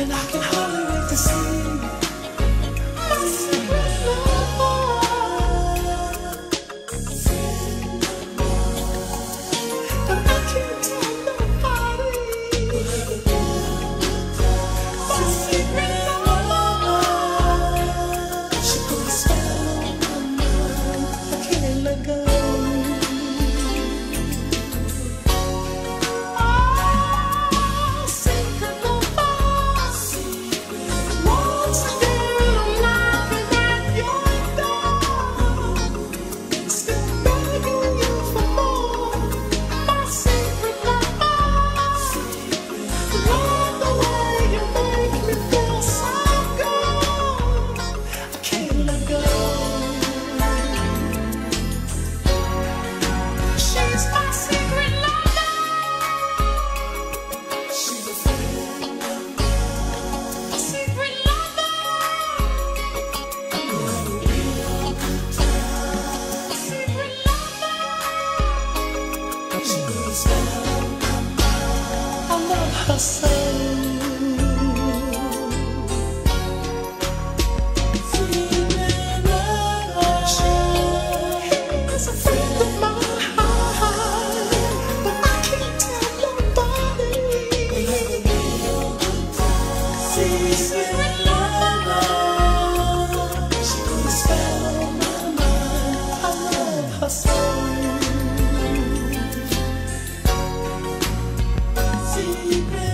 and I can hardly wait to see. coração. we.